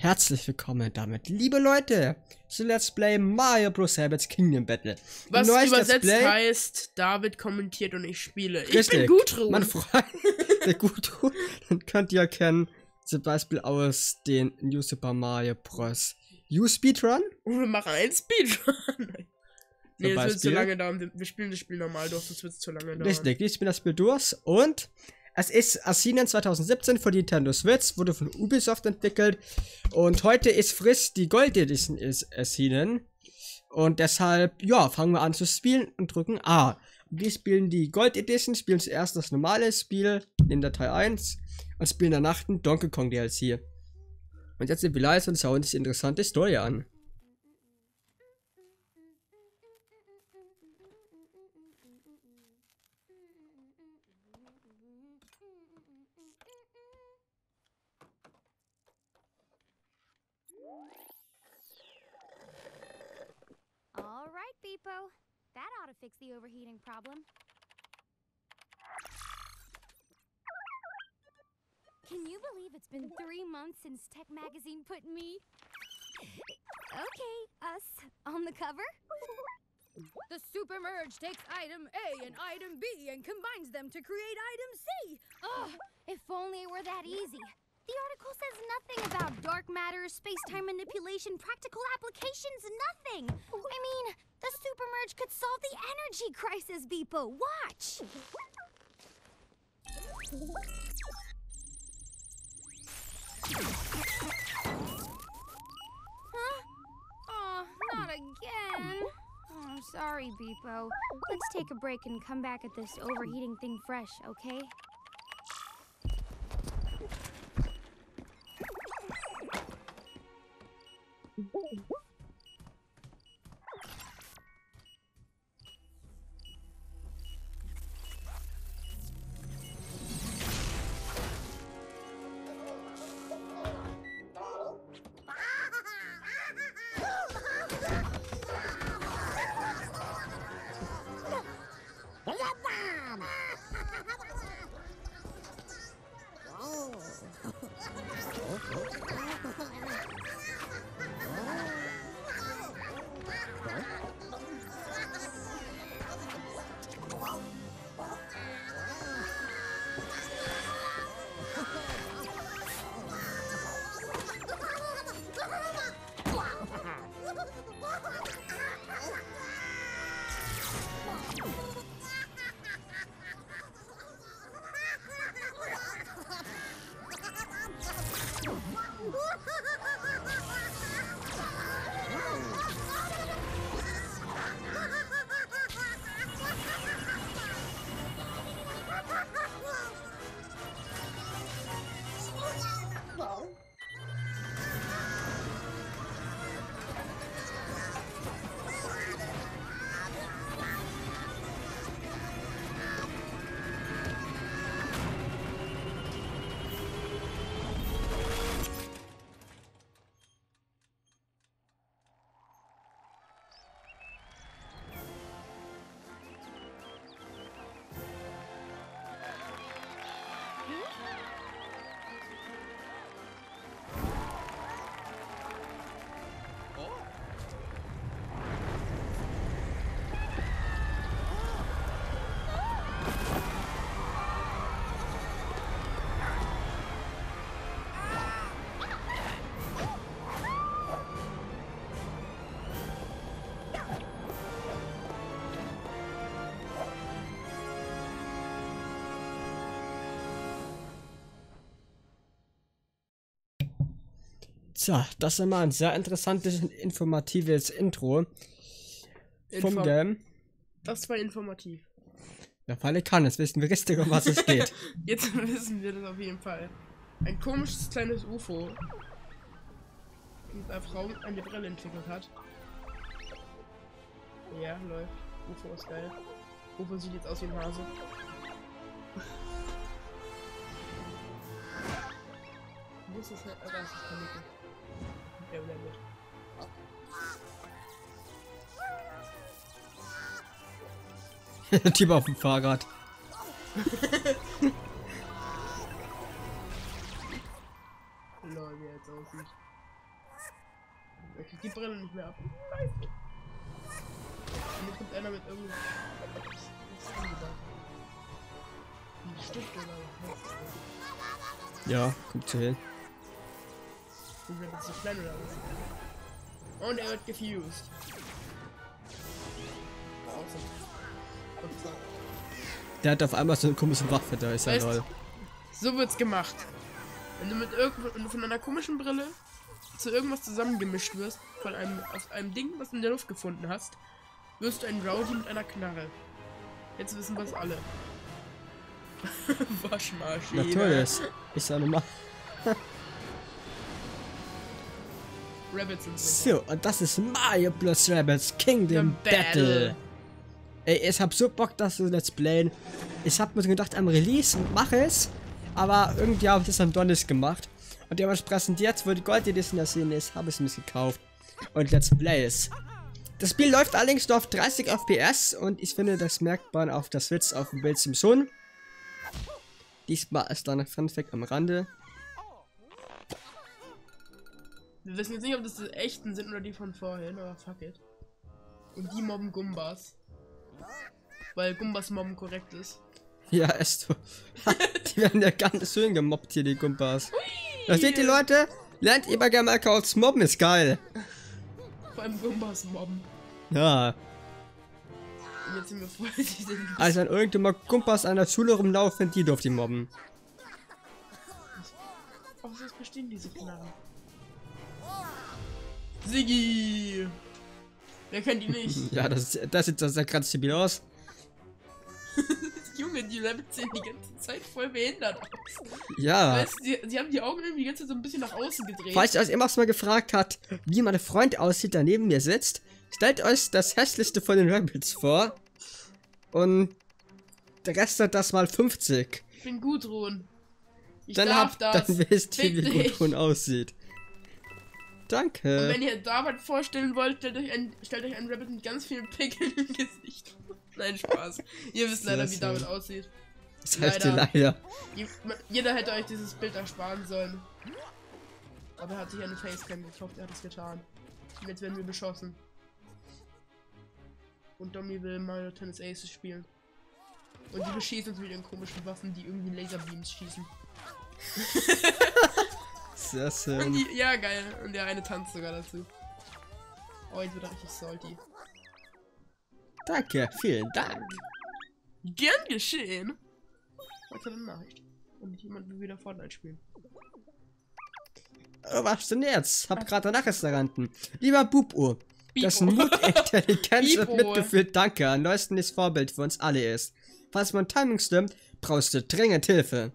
Herzlich willkommen damit, liebe Leute, zu Let's Play Mario Bros. Rabbids Kingdom Battle. Was Neues übersetzt Let's Play. heißt, David kommentiert und ich spiele. Ich Richtig. bin Gudrun. Mein Freund, der Gudrun, den könnt ihr kennen, zum Beispiel aus den New Super Mario Bros. U Speedrun. Und wir machen einen Speedrun. nee, das wird zu lange dauern. Wir- spielen das Spiel normal durch, das wird zu lange dauern. Richtig, ich bin das Spiel durch und es ist erschienen 2017 für Nintendo Switch, wurde von Ubisoft entwickelt und heute ist frisch die Gold Edition ist erschienen und deshalb, ja, fangen wir an zu spielen und drücken A. Wir spielen die Gold Edition, spielen zuerst das normale Spiel in Datei 1 und spielen danach den Donkey Kong DLC. Und jetzt sind wir leise und schauen uns die interessante Story an. Ought to fix the overheating problem. Can you believe it's been three months since Tech Magazine put me. Okay, us on the cover? The super merge takes item A and item B and combines them to create item C. Ugh, if only it were that easy. The article says nothing about dark matter, space time manipulation, practical applications, nothing. I mean, the supermerge could solve the energy crisis, Beepo. Watch! Huh? Oh, not again. Oh, sorry, Beepo. Let's take a break and come back at this overheating thing fresh, okay? Tja, das ist mal ein sehr interessantes, informatives Intro vom Info- Game. Das war informativ. Ja, weil ich kann, jetzt wissen wir richtig, um was es geht. Jetzt wissen wir das auf jeden Fall. Ein komisches kleines UFO. Und eine Frau eine Brille entwickelt hat. Ja, läuft. UFO ist geil. UFO sieht jetzt aus wie ein Hase. Wo ist das halt? Ah, da ist das Kanickel. Der blendet. Der Typ auf dem Fahrrad. Lol, wie er jetzt aussieht. die Brille nicht mehr ab. Nein. Und jetzt kommt einer mit da? Ein Stift oder was? Ja, kommt zu hin. Sind wir jetzt so klein oder was? Und er wird gefused. Awesome. Der hat auf einmal so eine komische Waffe, da ist ja lol. So wird's gemacht. Wenn du mit du von einer komischen Brille zu irgendwas zusammengemischt wirst, von einem aus einem Ding, was du in der Luft gefunden hast, wirst du ein Rowdy mit einer Knarre. Jetzt wissen wir's alle. Waschmaschine. Natürlich. Ist ja normal. Rabbits und so. So, und das ist Mario plus Rabbids Kingdom Battle. Battle. Ey, ich hab so Bock, das zu Let's Playen. Ich hab mir so gedacht, am Release mache es. Aber irgendwie habe ich das am Donnerstag gemacht. Und dementsprechend jetzt, wo die Gold Edition erschienen ist, habe ich es mir gekauft. Und Let's Play es. Das Spiel läuft allerdings nur auf 30 FPS und ich finde, das merkt man auf der Switch auf dem Bildschirm schon. Diesmal ist da ein Fun Fact am Rande. Wir wissen jetzt nicht, ob das die echten sind oder die von vorhin, aber fuck it. Und die mobben Gumbas. Weil Gumbas mobben korrekt ist. Ja, ist so. die werden ja ganz schön gemobbt hier, die Gumpas. Da seht ihr, Leute. Lernt ihr bei Gamercouts mobben, ist geil. Vor allem Gumbas mobben. Ja. Und jetzt sind wir voll die sind Also wenn irgendjemand Gumpas an der Schule rumlaufen, die dürft ihr mobben. Aus was bestehen diese Knarren? Siggi! Wer kennt die nicht? Ja, das, das sieht das sieht ganz stabil aus. Junge, die Rabbits sehen die ganze Zeit voll behindert aus. Ja. Weißt sie, sie haben die Augen irgendwie die ganze Zeit so ein bisschen nach außen gedreht. Falls ihr euch immer mal gefragt hat, wie mein Freund aussieht, der neben mir sitzt, stellt euch das hässlichste von den Rabbits vor. Und der Rest hat das mal 50. Ich bin Gudrun. Ich Dann darf habt, das. dann wisst ihr, wie dich. Gudrun aussieht. Und Danke. wenn ihr David vorstellen wollt, stellt euch, ein, stellt euch einen Rabbit mit ganz vielen Pickeln im Gesicht. Nein, Spaß. Ihr wisst leider, wie. David aussieht. Das heißt leider. leider. Je- Jeder hätte euch dieses Bild ersparen sollen. Aber er hat sich eine Facecam gekauft, er hat es getan. Und jetzt werden wir beschossen. Und Domi will Mario Tennis Aces spielen. Und die beschießen uns mit ihren komischen Waffen, die irgendwie Laserbeams schießen. Sehr Und schön. die, ja, geil. Und der eine tanzt sogar dazu. Oh, jetzt wird er richtig salty. Danke, vielen Dank. Gern geschehen. Was eine Nachricht? Und jemand will wieder Fortnite spielen. Oh, was denn jetzt? Hab gerade Nachricht erranten. Lieber Bubu, Bibo. Mut, Intelligenz und. Mitgefühl Danke ein neuestes Vorbild für uns alle ist. Falls mein Timing stimmt, brauchst du dringend Hilfe.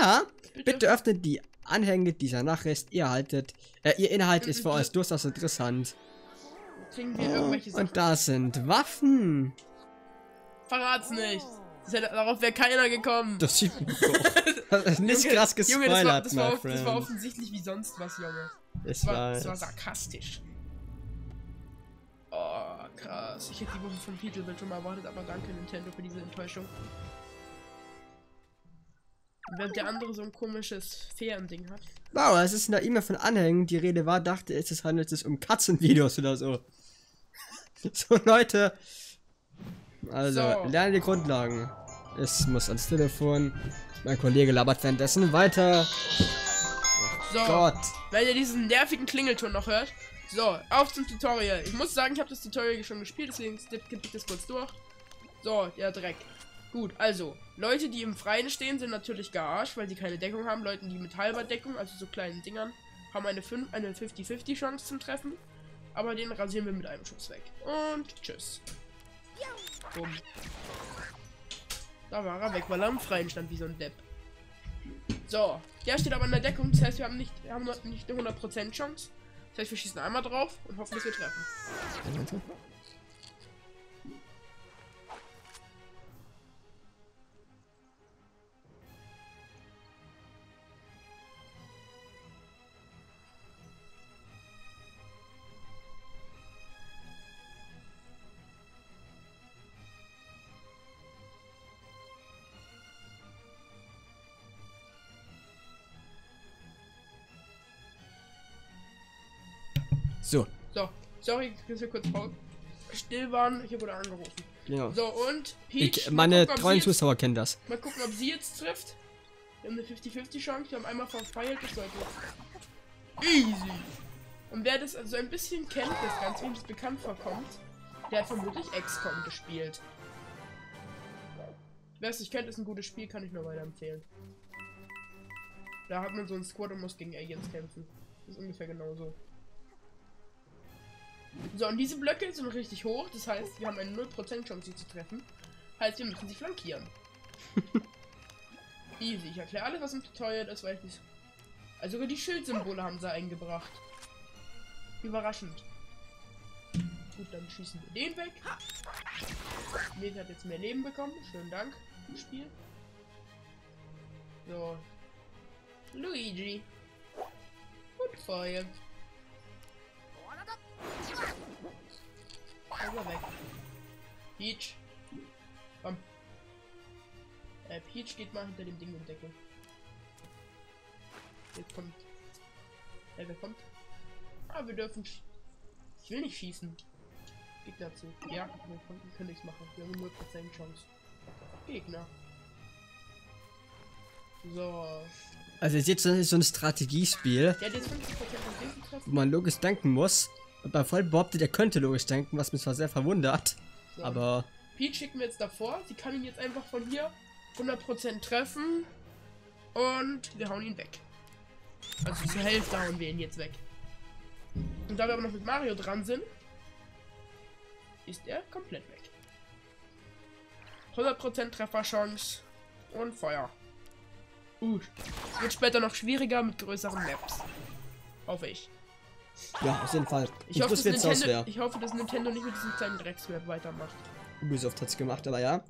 Ja, bitte, öffnet die Anhänge dieser Nachricht. Ihr haltet, äh, ihr Inhalt ist für euch durchaus interessant. Kriegen wir irgendwelche Sachen? Und da sind Waffen. Verrat's nicht. Hätte, darauf wäre keiner gekommen. Das sieht man so. Das ist nicht Junge, krass Junge, das war, gespoilert, das, war, auf- das war offensichtlich wie sonst was, Junge. Das war, das war sarkastisch. Oh, krass. Ich hätte die Woche vom Titelbild schon mal erwartet, aber danke Nintendo für diese Enttäuschung. Während der andere so ein komisches Fährending hat. Wow, es ist in der E-Mail von Anhängen, die Rede war, dachte ich, es handelt sich um Katzenvideos oder so. So, Leute. Also, So. lerne die Grundlagen. Ich muss ans Telefon. Mein Kollege labert währenddessen weiter. So, Gott. wenn ihr diesen nervigen Klingelton noch hört. So, auf zum Tutorial. Ich muss sagen, ich habe das Tutorial schon gespielt, deswegen ich das kurz durch. So, der Dreck. Gut, also, Leute, die im Freien stehen, sind natürlich gearscht, weil sie keine Deckung haben. Leute, die mit halber Deckung, also so kleinen Dingern, haben eine, fün- eine 50-50 Chance zum Treffen. Aber den rasieren wir mit einem Schuss weg. Und tschüss. Bumm. Da war er weg, weil er im Freien stand wie so ein Depp. So, der steht aber in der Deckung, das heißt, wir haben nicht, wir haben nicht eine 100% Chance. Das heißt, wir schießen einmal drauf und hoffen, dass wir treffen. So, So, sorry, dass wir kurz still waren. Hier wurde angerufen. Genau. So, und Peach. Ich, meine gucken, treuen jetzt- Zuschauer kennen das. Mal gucken, ob sie jetzt trifft. Wir haben eine 50-50 Chance. Wir haben einmal verfeilt. Das sollte. Easy. Und wer das also ein bisschen kennt, das Ganze, wem das bekannt vorkommt, der hat vermutlich XCOM gespielt. Wer es nicht kennt, ist ein gutes Spiel, kann ich nur weiterempfehlen. Da hat man so einen Squad und muss gegen Aliens kämpfen. Das ist ungefähr genauso. So, und diese Blöcke sind richtig hoch, das heißt, wir haben eine 0% Chance, sie zu treffen. Heißt, wir müssen sie flankieren. Easy, ich erkläre alles, was im Tutorial ist, weil ich nicht... Also sogar die Schildsymbole haben sie eingebracht. Überraschend. Gut, dann schießen wir den weg. Nate hat jetzt mehr Leben bekommen. Schönen Dank, Spiel. So. Luigi. Gut Feuer. Also weg. Peach. Komm. Äh, Peach geht mal hinter dem Ding im Deckel. Jetzt kommt. Äh, wer kommt? Ah, wir dürfen. Ich will nicht schießen. Gegner zu. Ja, wir konnten, können nichts machen. Wir haben nur 0% Chance. Gegner. So. Also das ist so ein Strategiespiel, Der hat jetzt 50% von Ding getroffen. wo man logisch denken muss. Und bei voll behauptet, er könnte logisch denken, was mich zwar sehr verwundert. So. Aber Pete schicken wir jetzt davor. Sie kann ihn jetzt einfach von hier 100% treffen. Und wir hauen ihn weg. Also zur Hälfte hauen wir ihn jetzt weg. Und da wir aber noch mit Mario dran sind, ist er komplett weg. 100% Trefferchance und Feuer. Uh, wird später noch schwieriger mit größeren Maps. Hoffe ich. Ja, auf jeden Fall. Ich Und hoffe, das dass Nintendo, ich hoffe, dass Nintendo nicht mit diesem kleinen Drecksmap weitermacht. Ubisoft hat's gemacht, aber ja.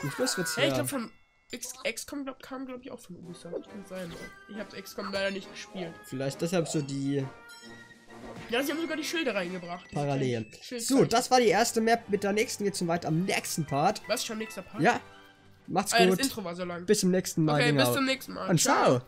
Zum Schluss wird's Ja, ich glaube von XCOM glaub, kam glaube ich auch von Ubisoft. Kann sein. Ich habe XCOM leider nicht gespielt. Vielleicht deshalb so die Ja, sie haben sogar die Schilder reingebracht. Schildzeichen. So, das war die erste Map. Mit der nächsten geht's weiter am nächsten Part. Was schon nächster Part? Ja. Macht's Ah, gut. Intro war so lang. Bis zum nächsten Mal. okay, genau. bis zum nächsten Mal. Und ciao.